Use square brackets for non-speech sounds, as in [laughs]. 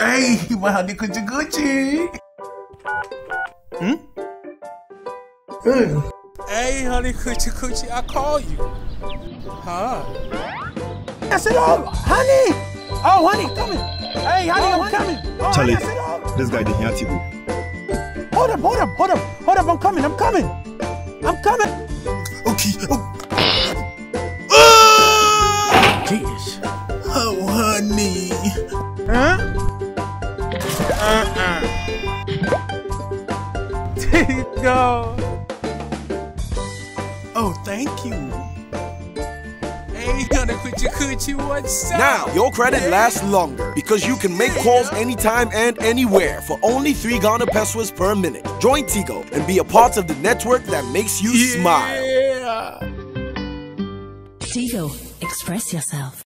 Hey, my honey coochie coochie. Hmm? Hey. Hey, honey coochie coochie, I call you. Huh? Yes, it all, honey. Oh, honey, coming. Hey, honey, Oh, I'm coming. Oh, Charlie, honey, said, oh. this guy didn't hear Tigo. Hold up, hold up, hold up, hold up. I'm coming, I'm coming. I'm coming. Okay. Oh, Jeez. oh honey. Huh? Uh-uh. [laughs] Tigo. Oh, thank you. Hey, honey coochie coochie, what's up? Now, your credit lasts longer because you can make calls anytime and anywhere for only 3 Ghana pesewas per minute. Join Tigo and be a part of the network that makes you smile. Yeah. Tigo, express yourself.